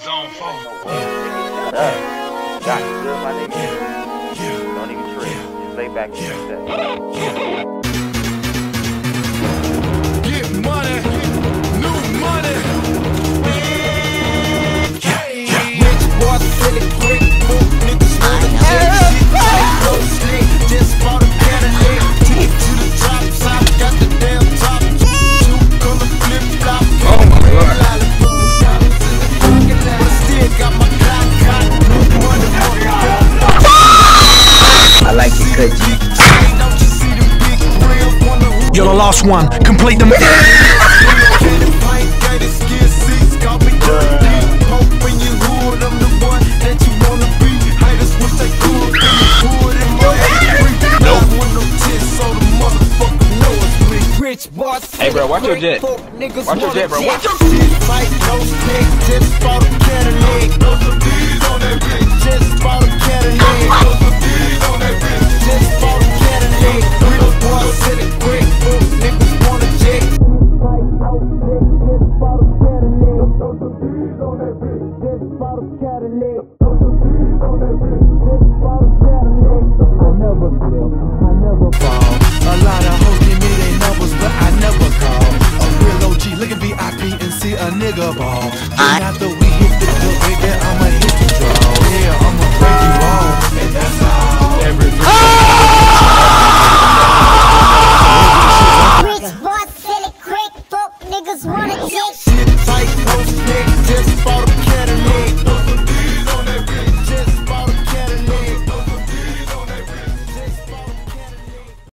Zone four. Yeah. Uh, my nigga. Yeah. Don't even trip. Just lay back and yeah. Reggie. You're the last one. Complete the. Hey bro, watch your jet. Watch your jet, bro. Watch your. A lot of hoes give me their numbers, but I never call. A real OG, look at and see a nigga ball. After we hit the club, baby, I'ma hit the. Yeah, I'ma break you that's. Every quick, niggas wanna just follow.